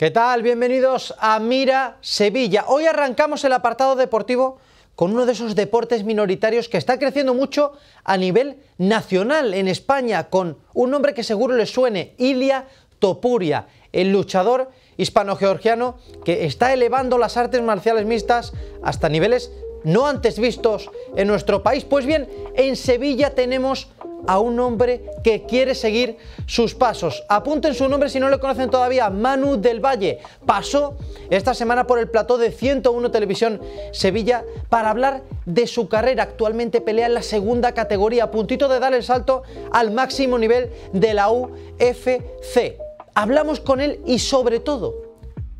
¿Qué tal? Bienvenidos a Mira Sevilla. Hoy arrancamos el apartado deportivo con uno de esos deportes minoritarios que está creciendo mucho a nivel nacional en España, con un nombre que seguro les suene, Ilia Topuria, el luchador hispano-georgiano que está elevando las artes marciales mixtas hasta niveles no antes vistos en nuestro país. Pues bien, en Sevilla tenemos a un hombre que quiere seguir sus pasos. Apunten su nombre si no le conocen todavía, Manu del Valle. Pasó esta semana por el plató de 101 Televisión Sevilla para hablar de su carrera. Actualmente pelea en la segunda categoría, a puntito de dar el salto al máximo nivel de la UFC. Hablamos con él y sobre todo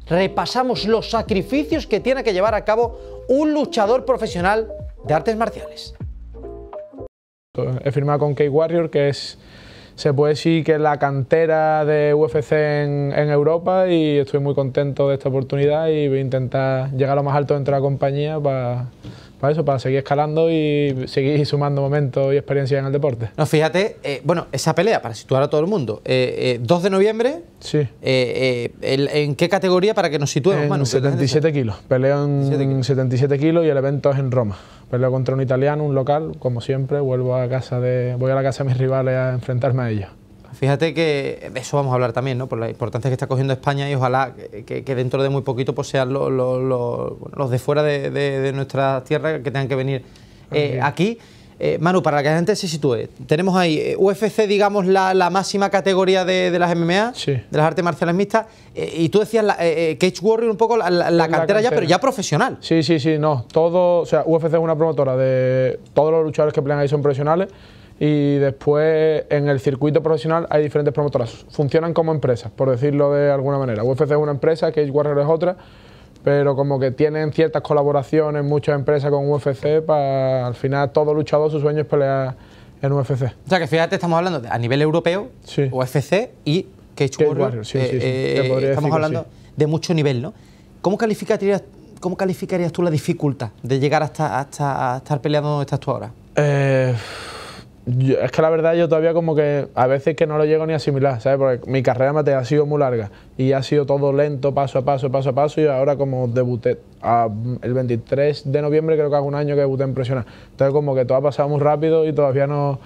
repasamos los sacrificios que tiene que llevar a cabo un luchador profesional de artes marciales. He firmado con Cake Warrior, que es, se puede decir que es la cantera de UFC en, Europa y estoy muy contento de esta oportunidad y voy a intentar llegar a lo más alto dentro de la compañía para, para eso, para seguir escalando y seguir sumando momentos y experiencia en el deporte. No, fíjate, eh, bueno, esa pelea, para situar a todo el mundo, 2 eh, eh, de noviembre, sí. ¿en qué categoría para que nos situemos, En 77 kilos, peleo en 77 kilos y el evento es en Roma. Peleo contra un italiano, un local, como siempre, vuelvo a casa de, voy a la casa de mis rivales a enfrentarme a ellos. Fíjate que de eso vamos a hablar también, ¿no? por la importancia que está cogiendo España y ojalá que, dentro de muy poquito pues sean los de fuera de, nuestra tierra que tengan que venir eh, aquí. Eh, Manu, para que la gente se sitúe, tenemos ahí eh, UFC, digamos, la, máxima categoría de, las MMA, de las artes marciales mixtas, y tú decías Cage Warrior un poco la, cantera, ya, pero ya profesional. Sí, sí, sí, no, todo, o sea, UFC es una promotora de todos los luchadores que pelean ahí son profesionales, y después en el circuito profesional hay diferentes promotoras. Funcionan como empresas, por decirlo de alguna manera. UFC es una empresa, Cage Warrior es otra, pero como que tienen ciertas colaboraciones muchas empresas con UFC para al final todo luchador su sueño es pelear en UFC. O sea que fíjate, estamos hablando a nivel europeo, UFC y Cage, Warrior. Sí, sí, eh, estamos hablando de mucho nivel, ¿no? ¿Cómo calificarías, ¿Cómo calificarías tú la dificultad de llegar hasta, hasta a estar peleando donde estás tú ahora? Eh, es que la verdad yo todavía como que a veces que no lo llego ni a asimilar, ¿sabes? Porque mi carrera mate ha sido muy larga y ha sido todo lento, paso a paso, paso a paso y ahora como debuté el 23 de noviembre creo que hace un año que debuté en Entonces como que todo ha pasado muy rápido y todavía no,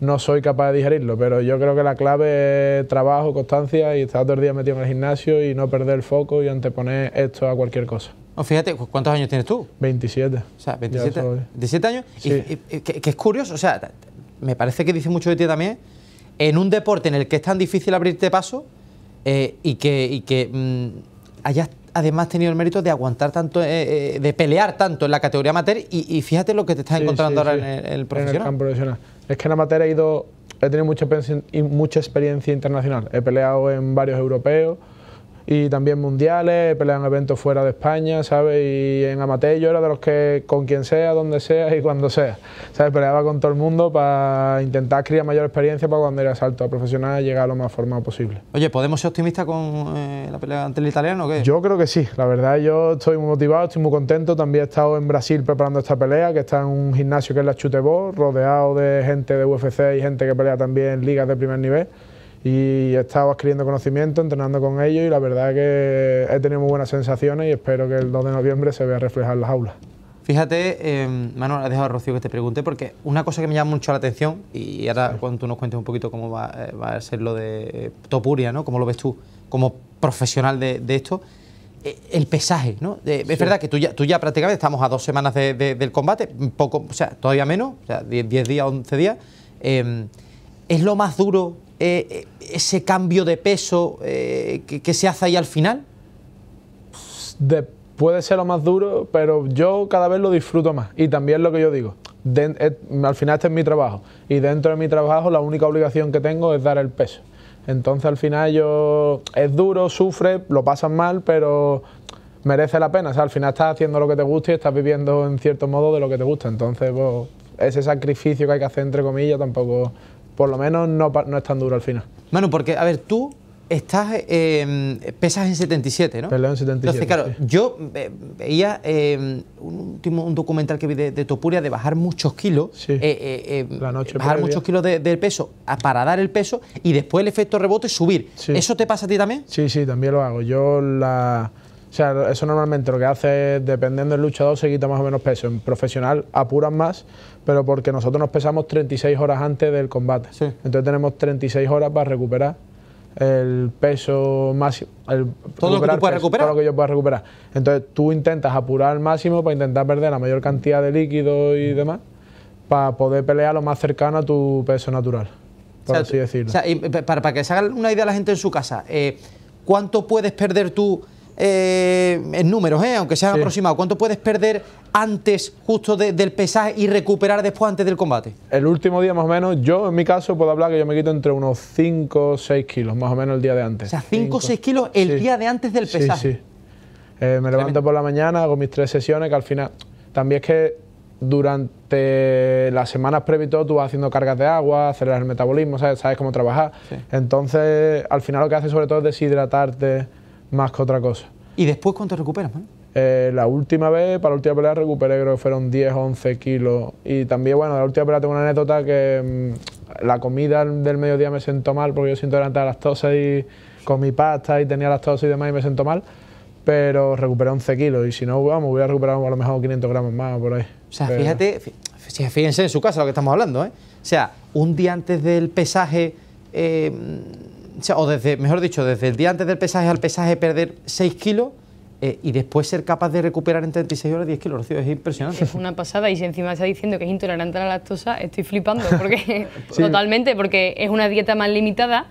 no soy capaz de digerirlo, pero yo creo que la clave es trabajo, constancia y estar todo el día metido en el gimnasio y no perder el foco y anteponer esto a cualquier cosa. fíjate, ¿cuántos años tienes tú? 27. O sea, 27, 27 años. Y, que, es curioso, o sea, me parece que dice mucho de ti también, en un deporte en el que es tan difícil abrirte paso eh, y que, que mm, hayas además tenido el mérito de aguantar tanto, eh, eh, de pelear tanto en la categoría amateur y, fíjate lo que te estás encontrando ahora En, el, profesional. En el campo profesional. Es que en amateur he ido, he tenido mucha, mucha experiencia internacional. He peleado en varios europeos y también mundiales, pelean eventos fuera de España, ¿sabes? Y en amateur yo era de los que con quien sea, donde sea y cuando sea, ¿sabes? Peleaba con todo el mundo para intentar crear mayor experiencia para cuando era salto a profesional llegar lo más formado posible. Oye, ¿podemos ser optimistas con eh, la pelea ante el italiano o qué? Yo creo que sí, la verdad yo estoy muy motivado, estoy muy contento, también he estado en Brasil preparando esta pelea, que está en un gimnasio que es la Chutebol, rodeado de gente de UFC y gente que pelea también en ligas de primer nivel y he estado adquiriendo conocimiento, entrenando con ellos y la verdad que he tenido muy buenas sensaciones y espero que el 2 de noviembre se vea reflejar en las aulas. Fíjate, eh, Manuel, has dejado a Rocío que te pregunte, porque una cosa que me llama mucho la atención, y ahora cuando tú nos cuentes un poquito cómo va, eh, a ser lo de eh, Topuria, ¿no? ¿Cómo lo ves tú como profesional de, esto? Eh, el pesaje, ¿no? Es verdad que tú ya, tú ya prácticamente estamos a dos semanas del combate, poco, o sea, todavía menos, o sea, 10 días, 11 días. ¿Es lo más duro eh, ese cambio de peso eh, que, se hace ahí al final? puede ser lo más duro, pero yo cada vez lo disfruto más. Y también lo que yo digo, al final este es mi trabajo. Y dentro de mi trabajo la única obligación que tengo es dar el peso. Entonces al final yo es duro, sufre, lo pasas mal, pero merece la pena. O sea, al final estás haciendo lo que te gusta y estás viviendo en cierto modo de lo que te gusta. Entonces, pues, ese sacrificio que hay que hacer entre comillas tampoco por lo menos no, no es tan duro al final. Bueno, porque, a ver, tú estás, eh, pesas en 77, ¿no? Peleo en 77. Entonces, claro, sí. yo eh, veía eh, un último un documental que vi de, de Topuria de bajar muchos kilos, Sí. eh, eh, La noche bajar previa. muchos kilos de- del peso a- para dar el peso y después el efecto rebote subir. Sí. ¿Eso te pasa a ti también? Sí, sí, también lo hago. Yo la. O sea, eso normalmente lo que hace es, dependiendo del luchador, se quita más o menos peso. En profesional apuran más, pero porque nosotros nos pesamos 36 horas antes del combate. Sí. Entonces tenemos 36 horas para recuperar el peso máximo. el- Todo lo que tú puedas recuperar. Todo lo que yo pueda recuperar. Entonces tú intentas apurar al máximo para intentar perder la mayor cantidad de líquido y demás, para poder pelear lo más cercano a tu peso natural, por O sea, así decirlo. o sea, y para, para que se haga una idea la gente en su casa, eh, ¿cuánto puedes perder tú eh, en números, eh, aunque sean Sí. aproximados? ¿Cuánto puedes perder antes justo de- del pesaje y recuperar después antes del combate? El último día más o menos, yo en mi caso puedo hablar que yo me quito entre unos 5 o 6 kilos, más o menos el día de antes. O sea, 5 o Cinco. 6 kilos el Sí. día de antes del pesaje. Sí, sí. Eh, me levanto por la mañana, hago mis tres sesiones, que al final... También es que durante las semanas previas y todo tú vas haciendo cargas de agua, aceleras el metabolismo, sabes, sabes cómo trabajar. Sí. Entonces, al final lo que hace sobre todo es deshidratarte más que otra cosa. ¿Y después cuánto recuperas, man? Eh, la última vez, para la última pelea, recuperé, creo que fueron 10 o 11 kilos. Y también, bueno, la última pelea tengo una anécdota que mm, la comida del mediodía me sentó mal porque yo siento delante de lactosa y comí pasta y tenía lactosa y demás y me sentó mal. Pero recuperé 11 kilos y si no, vamos, voy a recuperar a lo mejor 500 gramos más por ahí. O sea, Pero- fíjate, fíjense en su casa lo que estamos hablando, ¿eh? O sea, un día antes del pesaje, eh, o, sea, o desde, mejor dicho, desde el día antes del pesaje al pesaje perder 6 kilos eh, y después ser capaz de recuperar en 36 horas 10 kilos, es impresionante. Es una pasada y si encima está diciendo que es intolerante a la lactosa, estoy flipando porque totalmente, porque es una dieta más limitada.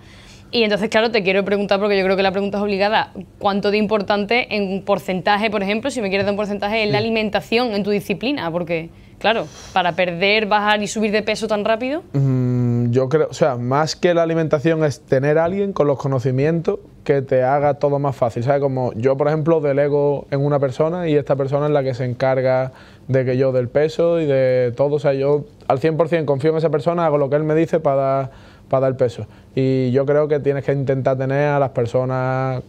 Y entonces, claro, te quiero preguntar, porque yo creo que la pregunta es obligada, ¿cuánto de importante en porcentaje, por ejemplo, si me quieres dar un porcentaje, es la alimentación en tu disciplina? Porque, claro, para perder, bajar y subir de peso tan rápido, Mm, yo creo, o sea, más que la alimentación es tener a alguien con los conocimientos que te haga todo más fácil. ¿Sabes? Como yo, por ejemplo, delego en una persona y esta persona es la que se encarga de que yo del peso y de todo. O sea, yo al 100% confío en esa persona, hago lo que él me dice para dar, para dar el peso. Y yo creo que tienes que intentar tener a las personas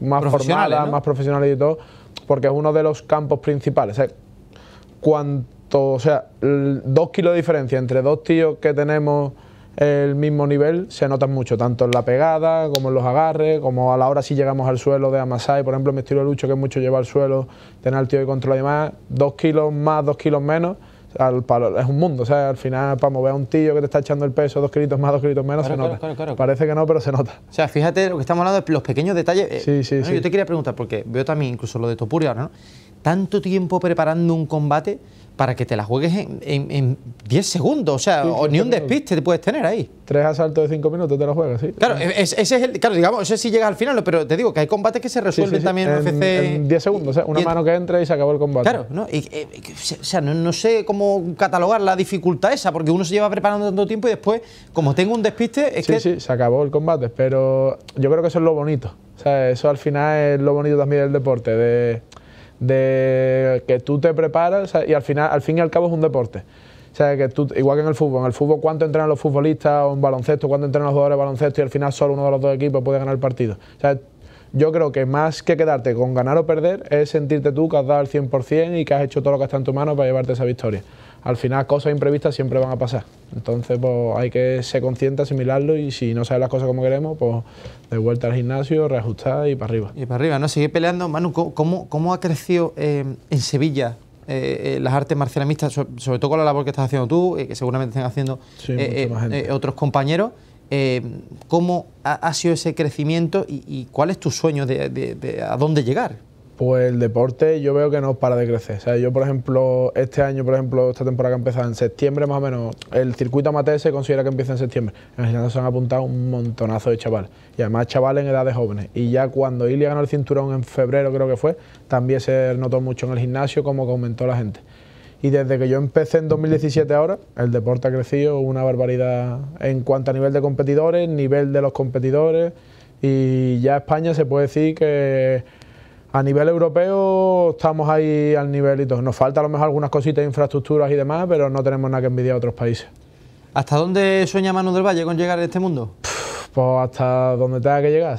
más formadas, ¿no? más profesionales y todo, porque es uno de los campos principales. O sea, cuanto, o sea, dos kilos de diferencia entre dos tíos que tenemos el mismo nivel se notan mucho, tanto en la pegada como en los agarres, como a la hora si llegamos al suelo de amasar, por ejemplo mi estilo de lucha que es mucho llevar al suelo, tener al tío de control y demás, dos kilos más, dos kilos menos, al palo- es un mundo, o sea, al final para mover a un tío que te está echando el peso, dos kilitos más, dos kilitos menos, Claro, se claro, nota. claro, claro. Parece que no, pero se nota. O sea, fíjate lo que estamos hablando de los pequeños detalles. Eh, Sí, sí, bueno, sí. Yo te quería preguntar, porque veo también incluso lo de Topuria ahora, ¿no? Tanto tiempo preparando un combate para que te la juegues en- en en 10 segundos, o sea, Sí, o ni un despiste te puedes tener ahí. Tres asaltos de cinco minutos te lo juegas, sí. Claro, es- ese es el, claro, digamos, ese sí llega al final, pero te digo que hay combates que se resuelven sí, sí. también en UFC. en 10 segundos, o sea, una y mano que entra y se acabó el combate. Claro, ¿no? Y, eh, o sea, no, no sé cómo catalogar la dificultad esa, porque uno se lleva preparando tanto tiempo y después, como tengo un despiste, es sí, que. sí, se acabó el combate, pero yo creo que eso es lo bonito. O sea, eso al final es lo bonito también del deporte, de, de que tú te preparas y al final, al fin y al cabo es un deporte. O sea, que tú, igual que en el fútbol, en el fútbol cuánto entrenan los futbolistas o en baloncesto, cuánto entrenan los jugadores de baloncesto y al final solo uno de los dos equipos puede ganar el partido. O sea, yo creo que más que quedarte con ganar o perder es sentirte tú que has dado el 100% y que has hecho todo lo que está en tu mano para llevarte esa victoria. Al final cosas imprevistas siempre van a pasar. Entonces pues, hay que ser consciente, asimilarlo y si no sabes las cosas como queremos, pues de vuelta al gimnasio, reajustar y para arriba. Y para arriba, ¿no? Seguir peleando. Manu, ¿cómo, cómo, ha crecido eh, en Sevilla eh, eh, las artes marciales mixtas, so- sobre todo con la labor que estás haciendo tú, que seguramente están haciendo Sí, otros compañeros? ¿Cómo ha, ha sido ese crecimiento y, y cuál es tu sueño de, de- de a dónde llegar? Pues el deporte yo veo que no para de crecer. O sea, yo, por ejemplo, este año, por ejemplo, esta temporada que empieza en septiembre más o menos, el circuito amateur se considera que empieza en septiembre. En el gimnasio se han apuntado un montonazo de chavales. Y además chavales en edades jóvenes. Y ya cuando Ilia ganó el cinturón en febrero, creo que fue, también se notó mucho en el gimnasio como que aumentó la gente. Y desde que yo empecé en 2017 ahora, el deporte ha crecido una barbaridad en cuanto a nivel de competidores, nivel de los competidores. Y ya España se puede decir que a nivel europeo estamos ahí al nivel y todo. Nos falta a lo mejor algunas cositas de infraestructuras y demás, pero no tenemos nada que envidiar a otros países. ¿Hasta dónde sueña Manu del Valle con llegar a este mundo? pues hasta donde tenga que llegar.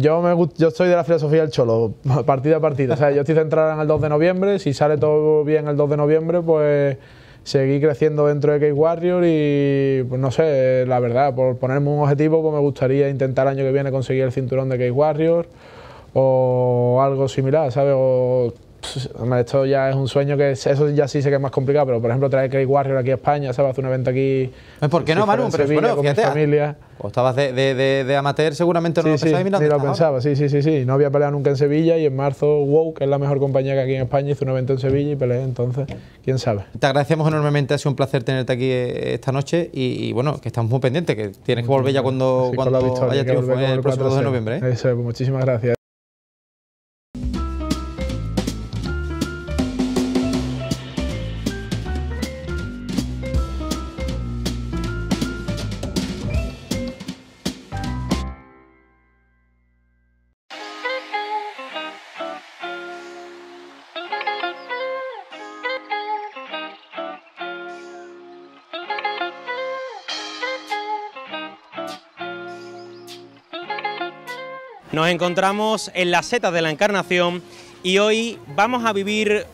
Yo, me, yo soy de la filosofía del cholo, partida a partida. O sea, yo estoy centrado en el 2 de noviembre, si sale todo bien el 2 de noviembre, pues seguir creciendo dentro de Case Warrior y, pues no sé, la verdad, por ponerme un objetivo, pues me gustaría intentar el año que viene conseguir el cinturón de Case Warrior o algo similar, ¿sabes? O esto ya es un sueño que eso ya sí sé que es más complicado, pero por ejemplo traer Craig Warrior aquí a España, ¿sabes? Hacer un evento aquí. ¿Por qué no, Manu? Pero bueno, fíjate. familia. O estabas de, de, de, amateur, seguramente no sí, lo pensabas sí, lo pensaba, sí, sí, sí, sí. No había peleado nunca en Sevilla y en marzo WOW, que es la mejor compañía que aquí en España, hizo un evento en Sevilla y peleé, entonces, quién sabe. Te agradecemos enormemente, ha sido un placer tenerte aquí eh, esta noche y, bueno, que estamos muy pendientes, que tienes que volver ya cuando, cuando haya triunfo el próximo 2 de noviembre. ¿eh? Eso, pues muchísimas gracias. Nos encontramos en las setas de la Encarnación y hoy vamos a vivir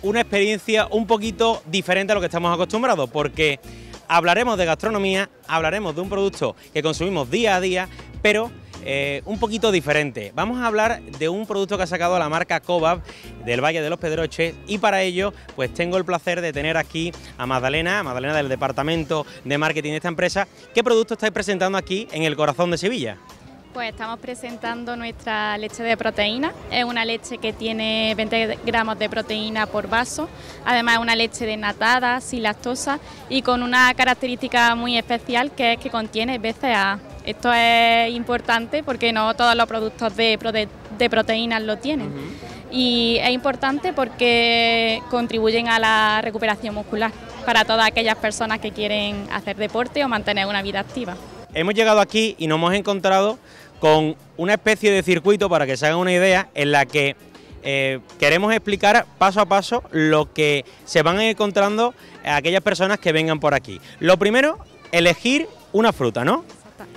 una experiencia un poquito diferente a lo que estamos acostumbrados, porque hablaremos de gastronomía, hablaremos de un producto que consumimos día a día, pero eh, un poquito diferente. Vamos a hablar de un producto que ha sacado la marca Cobab del Valle de los Pedroches y para ello pues tengo el placer de tener aquí a Magdalena, a Magdalena del departamento de marketing de esta empresa. ¿Qué producto estáis presentando aquí en el corazón de Sevilla? Pues estamos presentando nuestra leche de proteína. Es una leche que tiene 20 gramos de proteína por vaso. Además es una leche desnatada, sin lactosa y con una característica muy especial que es que contiene BCA. Esto es importante porque no todos los productos de, proteínas lo tienen. Y es importante porque contribuyen a la recuperación muscular para todas aquellas personas que quieren hacer deporte o mantener una vida activa. Hemos llegado aquí y nos hemos encontrado con una especie de circuito, para que se hagan una idea, en la que eh, queremos explicar paso a paso lo que se van encontrando aquellas personas que vengan por aquí. Lo primero, elegir una fruta, ¿no?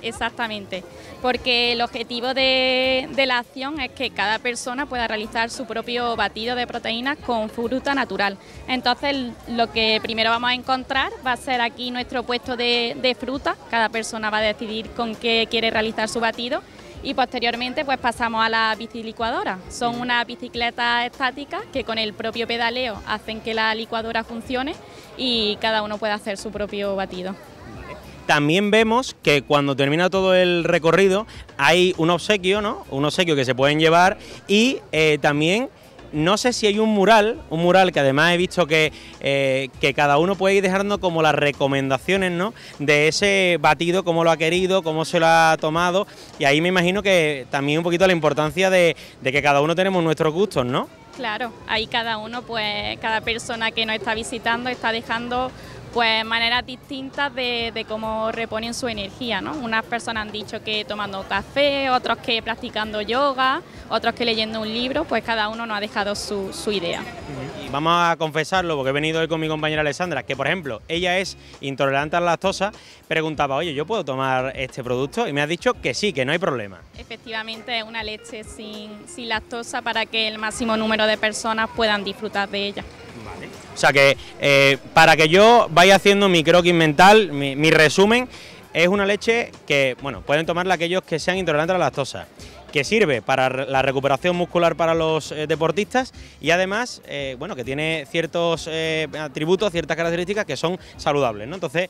Exactamente, porque el objetivo de, la acción es que cada persona pueda realizar su propio batido de proteínas con fruta natural. Entonces, lo que primero vamos a encontrar va a ser aquí nuestro puesto de, de fruta, cada persona va a decidir con qué quiere realizar su batido y posteriormente pues pasamos a la bicilicuadora. Son unas bicicletas estáticas que con el propio pedaleo hacen que la licuadora funcione y cada uno puede hacer su propio batido. También vemos que cuando termina todo el recorrido hay un obsequio, ¿no? Un obsequio que se pueden llevar y eh, también no sé si hay un mural, un mural que además he visto que, eh, que cada uno puede ir dejando como las recomendaciones ¿no? de ese batido, cómo lo ha querido, cómo se lo ha tomado. Y ahí me imagino que también un poquito la importancia de, de que cada uno tenemos nuestros gustos, ¿no? Claro, ahí cada uno, pues cada persona que nos está visitando está dejando pues maneras distintas de, cómo reponen su energía, ¿no? Unas personas han dicho que tomando café, otros que practicando yoga, otros que leyendo un libro, pues cada uno nos ha dejado su, idea. Y vamos a confesarlo, porque he venido hoy con mi compañera Alessandra, que por ejemplo, ella es intolerante a la lactosa, preguntaba, oye, ¿yo puedo tomar este producto? Y me ha dicho que sí, que no hay problema. Efectivamente, es una leche sin, sin lactosa para que el máximo número de personas puedan disfrutar de ella. O sea que eh, para que yo vaya haciendo mi croquis mental, mi, resumen, es una leche que, bueno, pueden tomarla aquellos que sean intolerantes a la lactosa que sirve para la recuperación muscular para los eh, deportistas y además, eh, bueno, que tiene ciertos atributos, ciertas características que son saludables, ¿no? Entonces,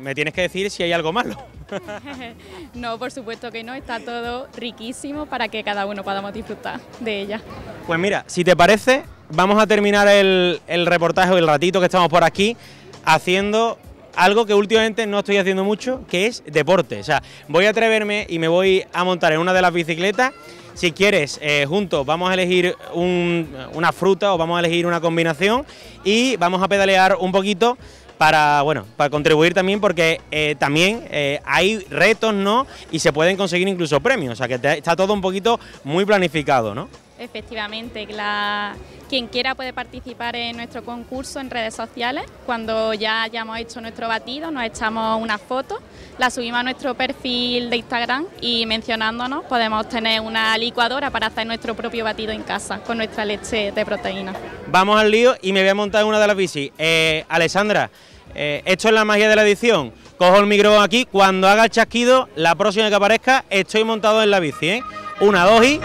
me tienes que decir si hay algo malo. no, por supuesto que no, está todo riquísimo para que cada uno podamos disfrutar de ella. Pues mira, si te parece, vamos a terminar el, reportaje o el ratito que estamos por aquí haciendo algo que últimamente no estoy haciendo mucho, que es deporte. O sea, voy a atreverme y me voy a montar en una de las bicicletas. Si quieres, eh, juntos vamos a elegir una fruta o vamos a elegir una combinación y vamos a pedalear un poquito para bueno para contribuir también porque eh, también eh, hay retos no y se pueden conseguir incluso premios o sea que está todo un poquito muy planificado no Efectivamente, la, quien quiera puede participar en nuestro concurso en redes sociales. Cuando ya hayamos hecho nuestro batido, nos echamos una foto, la subimos a nuestro perfil de Instagram y mencionándonos podemos tener una licuadora para hacer nuestro propio batido en casa con nuestra leche de proteína. Vamos al lío y me voy a montar en una de las bicis. Eh, Alessandra, eh, esto es la magia de la edición. Cojo el micrófono aquí, cuando haga el chasquido, la próxima que aparezca, estoy montado en la bici. ¿eh? Una, dos y...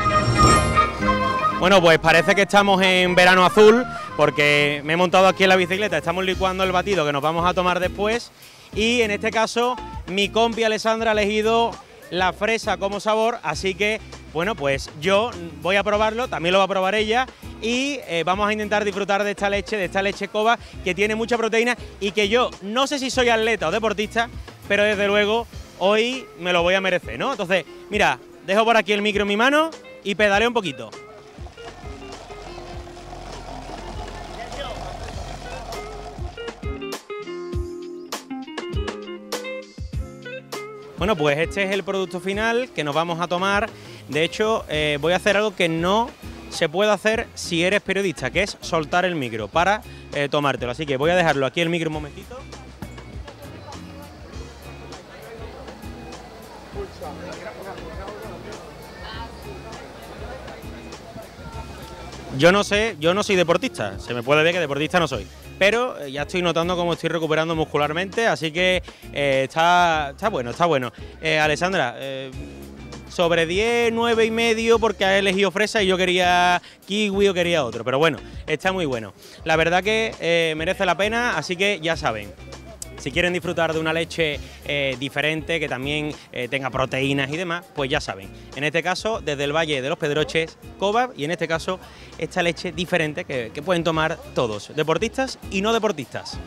Bueno, pues parece que estamos en verano azul, porque me he montado aquí en la bicicleta, estamos licuando el batido que nos vamos a tomar después. Y en este caso, mi compi Alessandra ha elegido la fresa como sabor, así que, bueno, pues yo voy a probarlo, también lo va a probar ella, y eh, vamos a intentar disfrutar de esta leche, de esta leche coba, que tiene mucha proteína y que yo no sé si soy atleta o deportista, pero desde luego hoy me lo voy a merecer, ¿no? Entonces, mira, dejo por aquí el micro en mi mano y pedaleo un poquito. Bueno, pues este es el producto final que nos vamos a tomar. De hecho, eh, voy a hacer algo que no se puede hacer si eres periodista, que es soltar el micro para eh, tomártelo. Así que voy a dejarlo aquí el micro un momentito. Yo no sé, yo no soy deportista, se me puede ver que deportista no soy, pero eh, ya estoy notando cómo estoy recuperando muscularmente, así que eh, está, está bueno, está bueno. Eh, Alessandra, sobre 10, 9 y medio porque ha elegido fresa y yo quería kiwi o quería otro, pero bueno, está muy bueno. La verdad que merece la pena, así que ya saben, si quieren disfrutar de una leche eh, diferente, que también eh, tenga proteínas y demás, pues ya saben. En este caso, desde el Valle de los Pedroches, Cobab, y en este caso, esta leche diferente que, que pueden tomar todos, deportistas y no deportistas.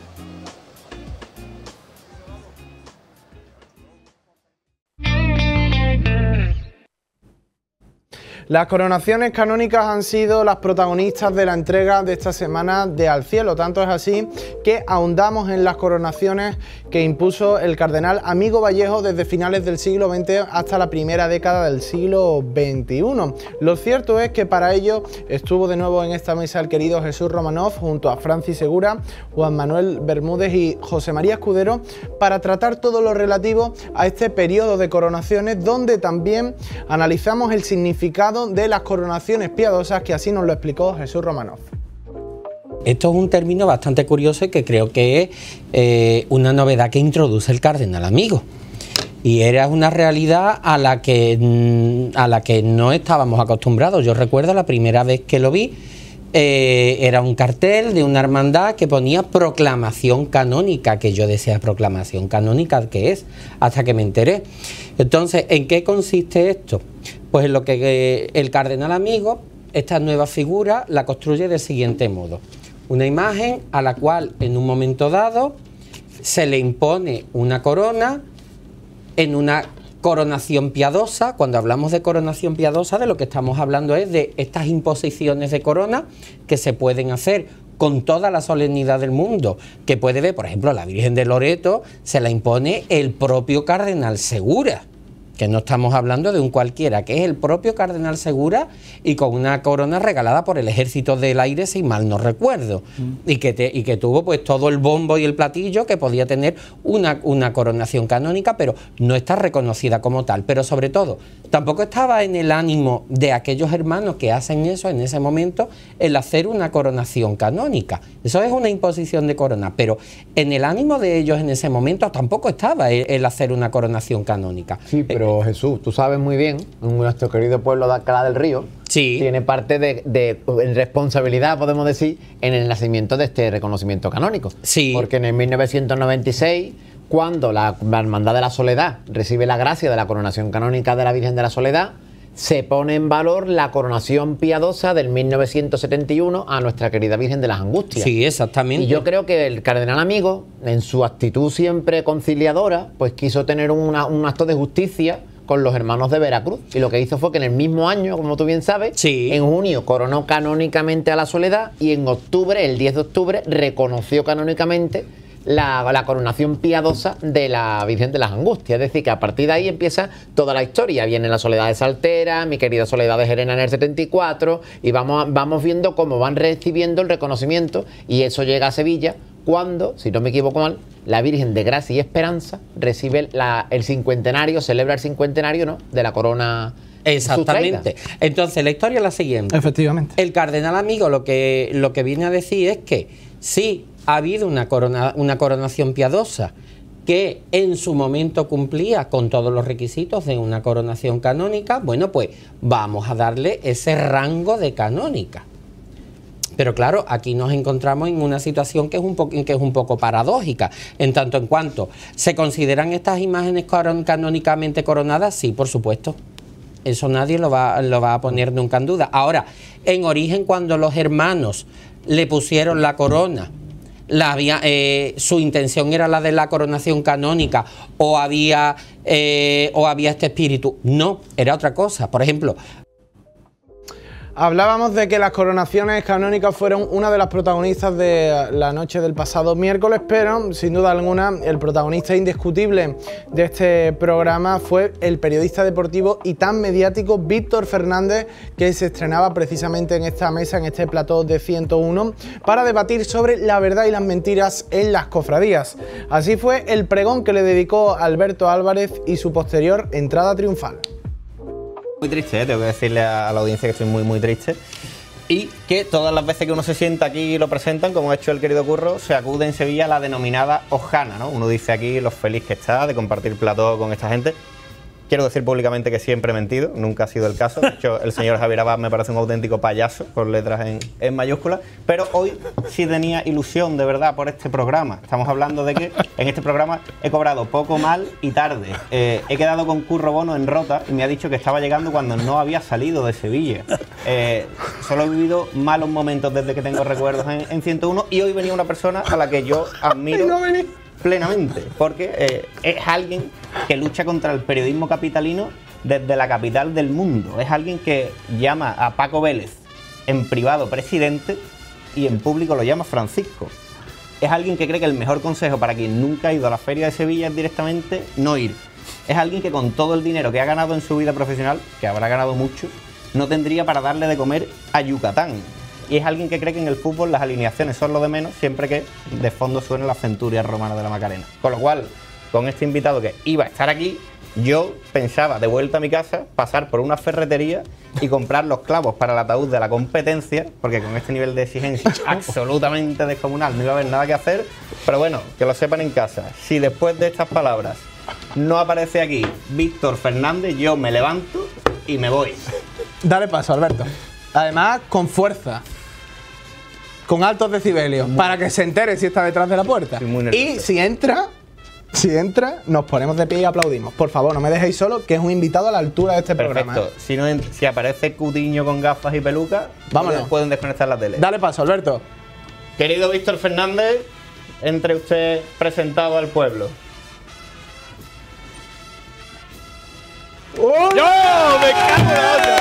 Las coronaciones canónicas han sido las protagonistas de la entrega de esta semana de Al Cielo. Tanto es así que ahondamos en las coronaciones que impuso el cardenal Amigo Vallejo desde finales del siglo XX hasta la primera década del siglo XXI. Lo cierto es que para ello estuvo de nuevo en esta mesa el querido Jesús Romanov junto a Francis Segura, Juan Manuel Bermúdez y José María Escudero para tratar todo lo relativo a este periodo de coronaciones donde también analizamos el significado de las coronaciones piadosas que así nos lo explicó Jesús Romanov. Esto es un término bastante curioso y que creo que es eh, una novedad que introduce el cardenal amigo. Y era una realidad a la, que, mm, a la que no estábamos acostumbrados. Yo recuerdo la primera vez que lo vi, eh, era un cartel de una hermandad que ponía proclamación canónica, que yo decía proclamación canónica, ¿qué es? Hasta que me enteré. Entonces, ¿en qué consiste esto? Pues en lo que eh, el cardenal amigo, esta nueva figura, la construye del siguiente modo. Una imagen a la cual en un momento dado se le impone una corona en una coronación piadosa. Cuando hablamos de coronación piadosa, de lo que estamos hablando es de estas imposiciones de corona que se pueden hacer con toda la solemnidad del mundo, que puede ver, por ejemplo, la Virgen de Loreto, se la impone el propio cardenal Segura que no estamos hablando de un cualquiera, que es el propio Cardenal Segura y con una corona regalada por el Ejército del Aire, si mal no recuerdo, mm. y, que te, y que tuvo pues todo el bombo y el platillo que podía tener una, una coronación canónica, pero no está reconocida como tal. Pero sobre todo, tampoco estaba en el ánimo de aquellos hermanos que hacen eso en ese momento el hacer una coronación canónica. Eso es una imposición de corona, pero en el ánimo de ellos en ese momento tampoco estaba el, el hacer una coronación canónica. Sí, pero pero Jesús, tú sabes muy bien, nuestro querido pueblo de Alcalá del Río Sí. tiene parte de, de responsabilidad, podemos decir, en el nacimiento de este reconocimiento canónico. Sí. Porque en el 1996, cuando la, la Hermandad de la Soledad recibe la gracia de la coronación canónica de la Virgen de la Soledad, se pone en valor la coronación piadosa del 1971 a nuestra querida Virgen de las Angustias. Sí, exactamente. Y yo creo que el cardenal amigo, en su actitud siempre conciliadora, pues quiso tener una- un acto de justicia con los hermanos de Veracruz. Y lo que hizo fue que en el mismo año, como tú bien sabes, Sí. en junio coronó canónicamente a la soledad y en octubre, el 10 de octubre, reconoció canónicamente la, la coronación piadosa de la Virgen de las Angustias. Es decir, que a partir de ahí empieza toda la historia. Viene la Soledad de Saltera, mi querida Soledad de Gerena en el 74, y vamos, vamos viendo cómo van recibiendo el reconocimiento, y eso llega a Sevilla cuando, si no me equivoco mal, la Virgen de Gracia y Esperanza recibe la- el cincuentenario, celebra el cincuentenario ¿no? de la corona. Exactamente. sustraída. Entonces, la historia es la siguiente. Efectivamente. El cardenal amigo lo que, lo que viene a decir es que sí ha habido una, corona- una coronación piadosa que en su momento cumplía con todos los requisitos de una coronación canónica, bueno, pues vamos a darle ese rango de canónica. Pero claro, aquí nos encontramos en una situación que es un, que es un poco paradójica, en tanto en cuanto se consideran estas imágenes canónicamente coronadas, sí, por supuesto. Eso nadie lo va, lo va a poner nunca en duda. Ahora, en origen, cuando los hermanos le pusieron la corona, la había, eh, su intención era la de la coronación canónica o había, eh, o había este espíritu. No, era otra cosa. Por ejemplo, Hablábamos de que las coronaciones canónicas fueron una de las protagonistas de la noche del pasado miércoles, pero sin duda alguna el protagonista indiscutible de este programa fue el periodista deportivo y tan mediático Víctor Fernández, que se estrenaba precisamente en esta mesa, en este plató de 101, para debatir sobre la verdad y las mentiras en las cofradías. Así fue el pregón que le dedicó Alberto Álvarez y su posterior entrada triunfal. Muy triste, ¿eh? tengo que decirle a, la audiencia que estoy muy, muy triste. Y que todas las veces que uno se sienta aquí y lo presentan, como ha hecho el querido Curro, se acude en Sevilla a la denominada Ojana, ¿no? Uno dice aquí lo feliz que está de compartir plató con esta gente. Quiero decir públicamente que siempre he mentido, nunca ha sido el caso. De hecho, el señor Javier Abad me parece un auténtico payaso, con letras en, en mayúsculas. Pero hoy sí tenía ilusión de verdad por este programa. Estamos hablando de que en este programa he cobrado poco, mal y tarde. Eh, he quedado con Curro Bono en Rota y me ha dicho que estaba llegando cuando no había salido de Sevilla. Eh, solo he vivido malos momentos desde que tengo recuerdos en, en 101 y hoy venía una persona a la que yo admiro plenamente, porque eh, es alguien que lucha contra el periodismo capitalino desde la capital del mundo. Es alguien que llama a Paco Vélez en privado presidente y en público lo llama Francisco. Es alguien que cree que el mejor consejo para quien nunca ha ido a la feria de Sevilla es directamente no ir. Es alguien que con todo el dinero que ha ganado en su vida profesional, que habrá ganado mucho, no tendría para darle de comer a Yucatán. Y es alguien que cree que en el fútbol las alineaciones son lo de menos siempre que de fondo suene la centuria romana de la Macarena. Con lo cual, con este invitado que iba a estar aquí, yo pensaba de vuelta a mi casa pasar por una ferretería y comprar los clavos para el ataúd de la competencia, porque con este nivel de exigencia absolutamente descomunal no iba a haber nada que hacer. Pero bueno, que lo sepan en casa. Si después de estas palabras no aparece aquí Víctor Fernández, yo me levanto y me voy. Dale paso, Alberto. Además, con fuerza. Con altos decibelios. Para que se entere si está detrás de la puerta. Y si entra, si entra, nos ponemos de pie y aplaudimos. Por favor, no me dejéis solo, que es un invitado a la altura de este programa. Perfecto. ¿eh? Si, no, en- si aparece Cutiño con gafas y peluca, Vámonos. pueden- pueden desconectar la tele. Dale paso, Alberto. Querido Víctor Fernández, entre usted presentado al pueblo. ¡Yo! ¡Me Para mí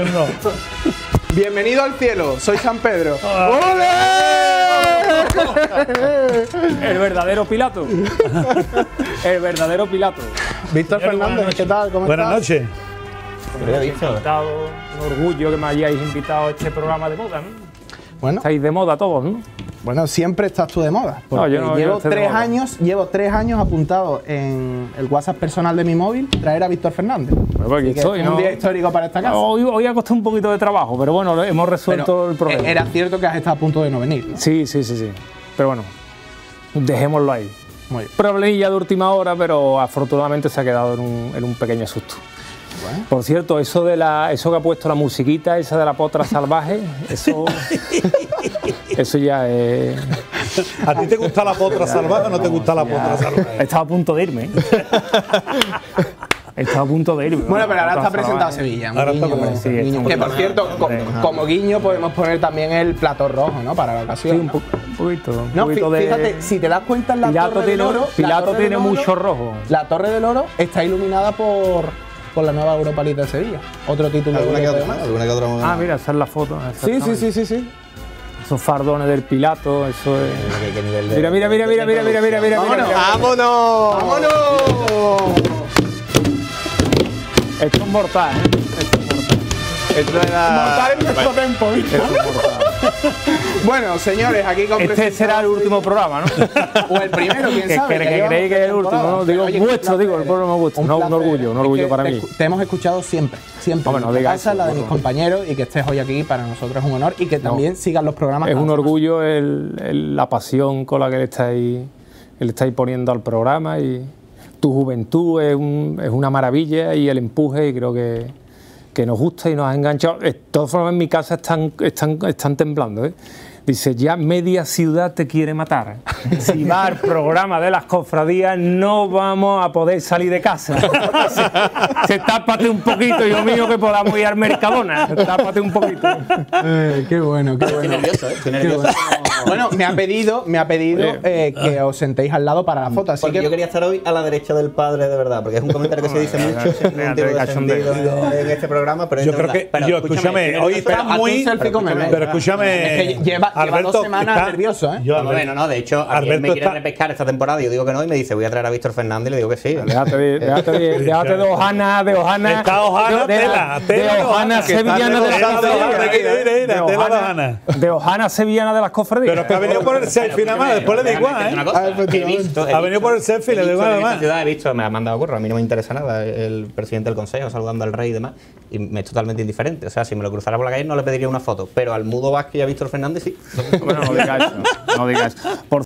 Bienvenido al cielo, soy San Pedro. El verdadero Pilato. El verdadero Pilato. Víctor Señor, buenas Fernández, ¿qué tal? ¿Cómo Buenas estás? noches. Víctor. Invitado, un orgullo que me hayáis invitado a este programa de moda, ¿no? Bueno, Estáis de moda todos, ¿no? Bueno, siempre estás tú de moda. Porque no- no llevo tres años, llevo tres años apuntado en el WhatsApp personal de mi móvil traer a Víctor Fernández. Pues aquí estoy, es un día histórico para esta casa. Hoy, hoy ha costado un poquito de trabajo, pero bueno, hemos resuelto Pero, el problema. eh, Era cierto que has estado a punto de no venir. ¿no? Sí, sí, sí, sí. Pero bueno, dejémoslo ahí. Muy bien. Problemilla de última hora, pero afortunadamente se ha quedado en un, en un pequeño susto. Bueno. Por cierto, eso de la, eso que ha puesto la musiquita, esa de la potra salvaje, eso, eso ya es. ¿A ti te gusta la potra salvaje o no te gusta la potra salvaje? Estaba a punto de irme. ¿eh? Estaba a punto de irme. Bueno, pero ahora está presentado a. Sevilla. Ahora está presentado. Sí, Que por cierto, como guiño podemos poner también el plato rojo, ¿no? Para la Sí, ocasión. un, po- un poquito. Un No, poquito fí- de- fíjate, si te das cuenta en la Pilato Torre tiene, del Oro... la Pilato Torre tiene mucho rojo. La Torre del Oro está iluminada por, por la nueva Europa League de Sevilla. Otro título ¿Alguna que otra? más. ¿Alguna que otra Ah, mira, esa es la foto. Sí, sí, sí, sí, sí esos fardones del Pilato, eso es. Mira, mira, mira, mira, mira, mira, mira, mira. ¡Vámonos! ¡Vámonos! Esto es mortal, ¿eh? Esto es mortal. Esto era. Mortal en nuestro tiempo, ¿viste? Esto es mortal. Bueno, señores, aquí con Este será el último programa, ¿no? O el primero, quién Que, sabe. que, que llevamos creéis que es el último, ¿no? Digo, Oye, vuestro, digo, el programa vuestro. No, un orgullo, un orgullo que para mí. Te hemos escuchado siempre, siempre. Hombre, no casa, la de mis compañeros y que estés hoy aquí para nosotros es un honor y que también sigan los programas. Es un orgullo la pasión con la que le estáis, que le estáis poniendo al programa y tu juventud es, un- es una maravilla y el empuje y creo que, que nos gusta y nos ha enganchado. De todas formas en mi casa están, están, están temblando. ¿eh? Dice, ya media ciudad te quiere matar. Si va al programa de las cofradías no vamos a poder salir de casa. Se, se tápate un poquito, yo mío, que podamos ir al Mercadona. Tápate un poquito. Eh, qué bueno, qué Estoy bueno. nervioso, ¿eh? Estoy Qué nervioso. bueno. Bueno, me ha pedido, me ha pedido eh, que os sentéis al lado para la foto, así Porque que yo quería estar hoy a la derecha del padre de verdad, porque es un comentario que se dice mucho, en este programa, pero Yo creo que, Pero yo, escúchame, hoy está muy. selfie con Meme. Pero escúchame. Lleva- lleva dos semanas nervioso, ¿eh? yo, a ver, no, de hecho, a Alberto me quiere está- repescar esta temporada y yo digo que no, y me dice, voy a traer a Víctor Fernández y le digo que sí. Déjate de, déjate déjate de Ojana, de Ojana. Está Ojana, de, tela, de tela de Ojana sevillana de las tela de Ojana, cofradías. De Ojana- sevillana de las cofradías. Pero que ha venido por el selfie nada más, después le da igual, ¿eh? Ha venido por el selfie, le da igual, además. ciudad he visto, me ha mandado a curro, a mí no me interesa nada el presidente del consejo saludando al rey y demás, y me es totalmente indiferente. O sea, si me lo cruzara por la calle no le pediría una foto, pero al mudo Vázquez y a Víctor Fernández sí. Bueno, no digas eso. No digas. Por-